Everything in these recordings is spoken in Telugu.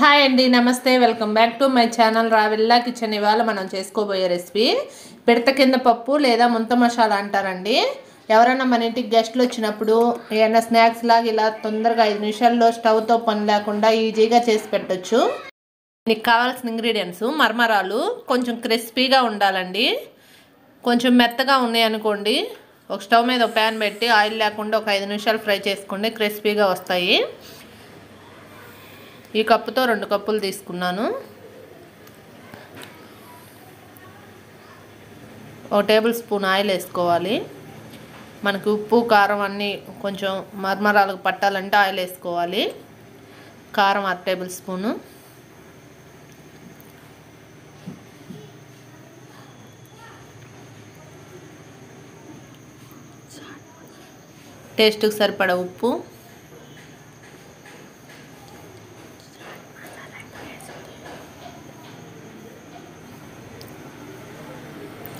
హాయ్ అండి నమస్తే. Welcome back to my channel Ravilla kitchen. ఇవాళ మనం చేసుకోబోయే రెసిపీ పిడత కింద పప్పు లేదా ముంత మసాలా అంటారండి. ఎవరైనా మన ఇంటికి గెస్ట్లు వచ్చినప్పుడు ఏమైనా స్నాక్స్ లాగా ఇలా తొందరగా ఐదు నిమిషాల్లో స్టవ్తో పని లేకుండా ఈజీగా చేసి పెట్టొచ్చు. మీకు కావాల్సిన ఇంగ్రీడియంట్స్ మర్మరాలు కొంచెం క్రిస్పీగా ఉండాలండి. కొంచెం మెత్తగా ఉన్నాయనుకోండి ఒక స్టవ్ మీద ఒక ప్యాన్ పెట్టి ఆయిల్ లేకుండా ఒక ఐదు నిమిషాలు ఫ్రై చేసుకోండి క్రిస్పీగా వస్తాయి. ఈ కప్పుతో రెండు కప్పులు తీసుకున్నాను. ఒక టేబుల్ స్పూన్ ఆయిల్ వేసుకోవాలి. మనకి ఉప్పు కారం అన్నీ కొంచెం మర్మరాలకు పట్టాలంటే ఆయిల్ వేసుకోవాలి. కారం అర టేబుల్ స్పూను. టేస్ట్కి సరిపడా ఉప్పు.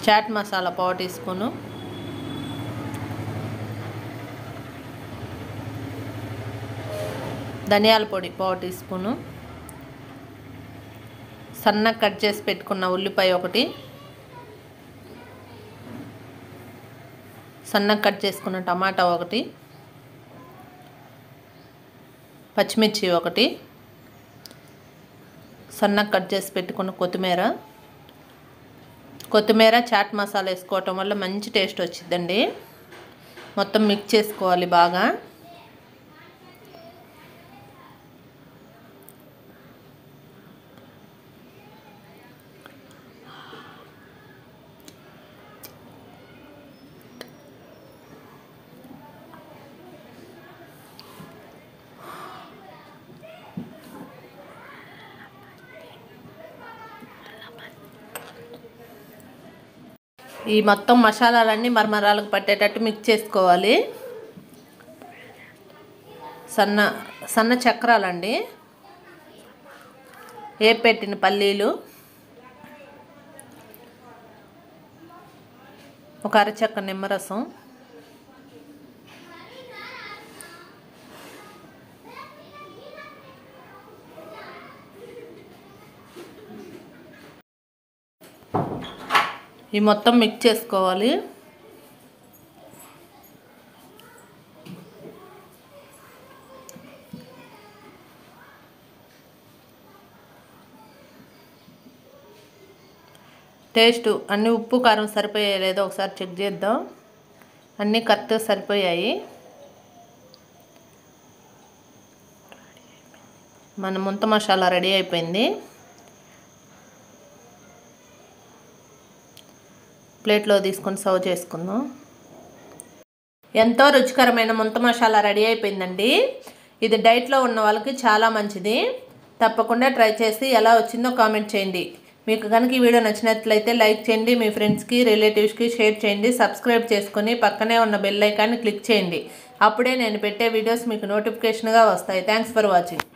చాట్ మసాలా పావు టీ స్పూను. ధనియాల పొడి పావు టీ స్పూను. సన్నగా కట్ చేసి పెట్టుకున్న ఉల్లిపాయ ఒకటి. సన్నగా కట్ చేసుకున్న టమాటా ఒకటి. పచ్చిమిర్చి ఒకటి. సన్నగా కట్ చేసి పెట్టుకున్న కొత్తిమీర. కొత్తిమీర చాట్ మసాలా వేసుకోవటం వల్ల మంచి టేస్ట్ వచ్చిందండి మొత్తం మిక్స్ చేసుకోవాలి బాగా. ఈ మొత్తం మసాలాలన్నీ మరమరాలకు పట్టేటట్టు మిక్స్ చేసుకోవాలి. సన్న సన్న చక్రాలండి. ఏ పెట్టిన పల్లీలు? ఒక అరచక్క నిమ్మరసం. ఈ మొత్తం మిక్స్ చేసుకోవాలి. టేస్ట్ అన్ని ఉప్పు కారం సరిపోయాయి లేదో ఒకసారి చెక్ చేద్దాం. అన్నీ కరెక్ట్గా సరిపోయాయి. మన ముంత మసాలా రెడీ అయిపోయింది. ప్లేట్లో తీసుకొని సర్వ్ చేసుకుందాం. ఎంతో రుచికరమైన ముంత మసాలా రెడీ అయిపోయిందండి. ఇది డైట్లో ఉన్న వాళ్ళకి చాలా మంచిది. తప్పకుండా ట్రై చేసి ఎలా వచ్చిందో కామెంట్ చేయండి. మీకు కనుక ఈ వీడియో నచ్చినట్లయితే లైక్ చేయండి మీ ఫ్రెండ్స్కి రిలేటివ్స్కి షేర్ చేయండి సబ్స్క్రైబ్ చేసుకుని పక్కనే ఉన్న బెల్ ఐకాన్ని క్లిక్ చేయండి. అప్పుడే నేను పెట్టే వీడియోస్ మీకు నోటిఫికేషన్గా వస్తాయి. Thanks for watching.